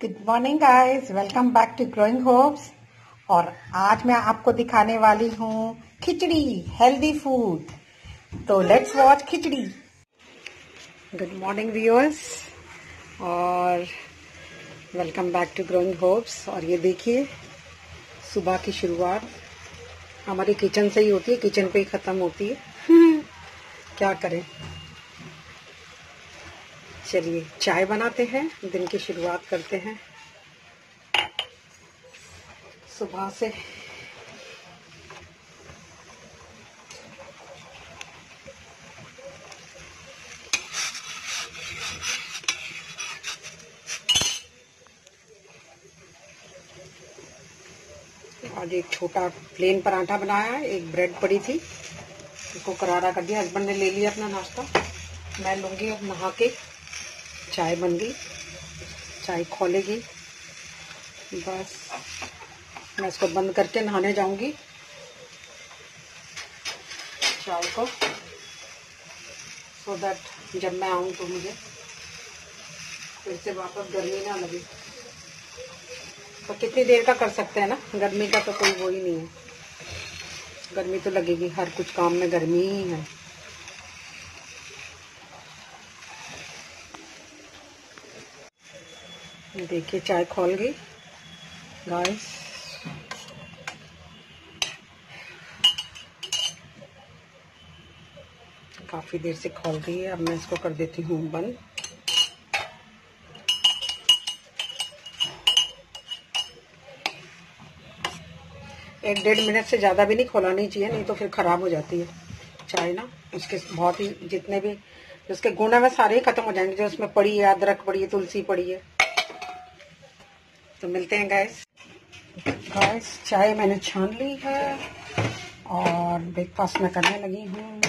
Good morning guys welcome back to Growing Hopes और आज मैं आपको दिखाने वाली हूँ खिचड़ी हेल्दी फ़ूड तो let's watch khichdi. Good morning viewers और welcome back to Growing Hopes और ये देखिए सुबह की शुरुआत. हमारी किचन से ही होती है किचन पे ही खत्म होती है। क्या करें? चलिए, चाय बनाते हैं, दिन की शुरुआत करते हैं। सुबह से। आज एक छोटा प्लेन पराठा बनाया है एक ब्रेड पड़ी थी। इसको करारा कर दिया हस्बैंड ने ले लिया अपना नाश्ता। मैं लूँगी अब नहा के। चाय बन गई। चाय खोलेगी। बस। मैं इसको बंद करके नहाने जाऊँगी। चाय को। सो so दैट जब मैं आऊँ तो मुझे फिर से वापस गर्मी ना लगे। तो कितनी देर का कर सकते हैं ना? गर्मी का तो कोई वो ही नहीं है। गर्मी तो लगेगी। हर कुछ काम में गर्मी ही है। देखिए, चाय खोल गई। गाइस काफ़ी देर से खोल गई है। अब मैं इसको कर देती हूँ बंद। एक डेढ़ मिनट से ज़्यादा भी नहीं खोलानी चाहिए, नहीं तो फिर ख़राब हो जाती है चाय ना। उसके बहुत ही जितने भी, उसके गुण है वह सारे ही ख़त्म हो जाएँगे। जो उसमें पड़ी है, अदरक पड़ी है, तुलसी पड़ी है। तो मिलते हैं गैस गैस चाय मैंने छान ली है और ब्रेकफास्ट में करने लगी हूँ।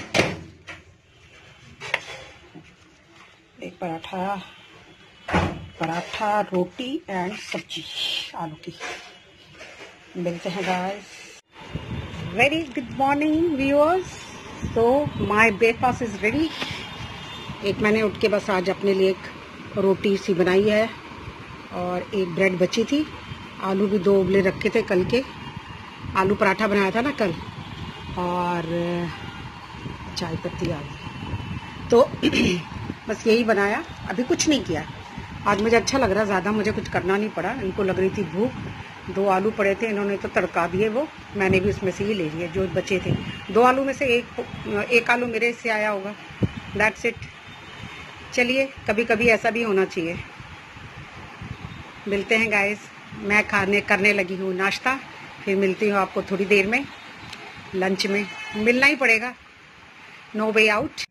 एक पराठा पराठा, रोटी एंड सब्ज़ी, आलू की। मिलते हैं guys very good morning viewers तो माय ब्रेकफास्ट इज़ रेडी एक मैंने उठ के बस आज अपने लिए एक रोटी सी बनाई है। और एक ब्रेड बची थी। आलू भी दो उबले रखे थे कल के। आलू पराठा बनाया था ना कल। और चाय पत्ती आ गई तो बस यही बनाया। अभी कुछ नहीं किया। आज मुझे अच्छा लग रहा, ज़्यादा मुझे कुछ करना नहीं पड़ा। इनको लग रही थी भूख। दो आलू पड़े थे, इन्होंने तो तड़का दिए वो। मैंने भी उसमें से ही ले लिए, जो बचे थे। दो आलू में से एक एक आलू मेरे से आया होगा। दैट्स इट चलिए कभी कभी ऐसा भी होना चाहिए। मिलते हैं गाइस मैं खाने, करने लगी हूँ नाश्ता, फिर मिलती हूँ आपको थोड़ी देर में लंच में. मिलना ही पड़ेगा. नो वे आउट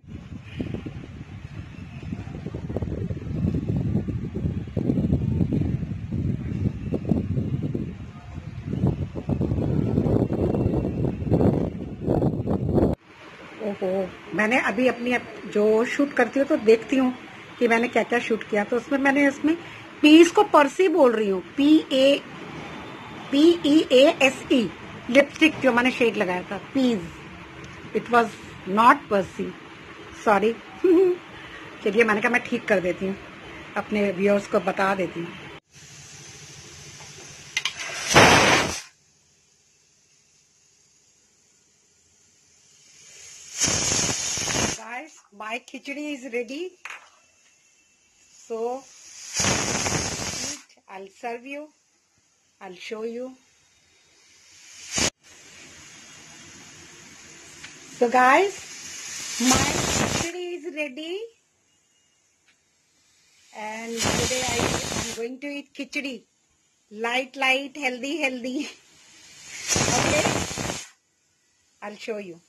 ओहो, मैंने अभी अपनी, जो शूट करती हूँ तो देखती हूँ कि मैंने क्या क्या शूट किया. तो उसमें, मैंने इसमें पीस को पर्सी बोल रही हूँ। P A P E A S E lipstick जो मैंने शेड लगाया था peach it was not Percy sorry चलिए, मैंने कहा मैं ठीक कर देती हूँ। अपने व्यूअर्स को बता देती हूँ। My khichdi is ready so eat i'll serve you. I'll show you. So guys my khichdi is ready. And today I, i'm going to eat khichdi. Light light healthy healthy. Okay? I'll show you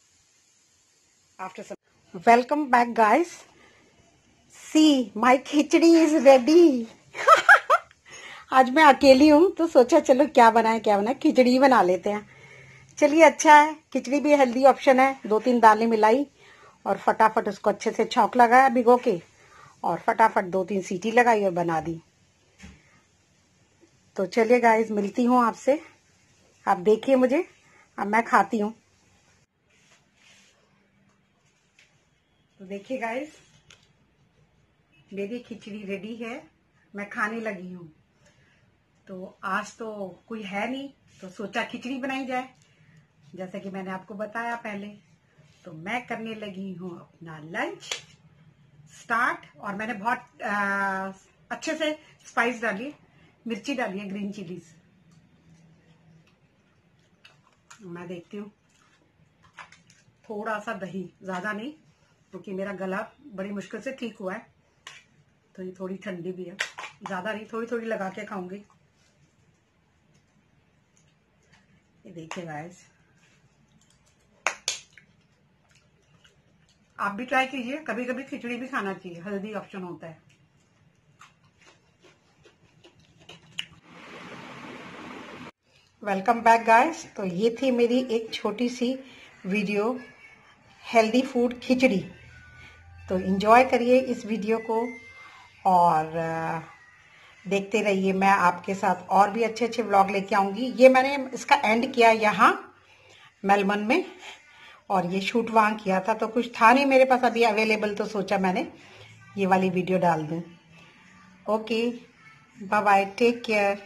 after some. Welcome back guys see my khichdi is ready आज मैं अकेली हूँ तो सोचा चलो क्या बनाए क्या बनाए, खिचड़ी बना लेते हैं। चलिए अच्छा है, खिचड़ी भी हेल्दी ऑप्शन है दो तीन दालें मिलाई, और फटाफट उसको अच्छे से छौक लगाया भिगो के, और फटाफट दो तीन सीटी लगाई और बना दी। तो चलिए गाइस मिलती हूँ आपसे। आप देखिए मुझे, अब मैं खाती हूँ। तो देखिए गाइस मेरी खिचड़ी रेडी है। मैं खाने लगी हूँ। तो आज तो कोई है नहीं तो सोचा खिचड़ी बनाई जाए। जैसे कि मैंने आपको बताया पहले तो मैं करने लगी हूँ अपना लंच स्टार्ट और मैंने बहुत आ, अच्छे से स्पाइस डाली मिर्ची डाली है ग्रीन चिलीज मैं देखती हूँ। थोड़ा सा दही ज़्यादा नहीं क्योंकि तो मेरा गला बड़ी मुश्किल से ठीक हुआ है। तो ये थोड़ी ठंडी भी है। ज़्यादा नहीं, थोड़ी थोड़ी लगा के खाऊँगी। ये देखिए गाइस आप भी ट्राई कीजिए कभी कभी खिचड़ी भी खाना चाहिए हेल्दी ऑप्शन होता है। वेलकम बैक गाइस तो ये थी मेरी एक छोटी सी वीडियो हेल्दी फ़ूड खिचड़ी। तो इन्जॉय करिए इस वीडियो को। और देखते रहिए, मैं आपके साथ और भी अच्छे अच्छे व्लॉग लेके आऊँगी। ये मैंने इसका एंड किया यहाँ, मेलबर्न में, और ये शूट वहाँ किया था तो कुछ था नहीं मेरे पास, अभी अवेलेबल तो सोचा मैंने, ये वाली वीडियो डाल दूँ। Okay bye bye take care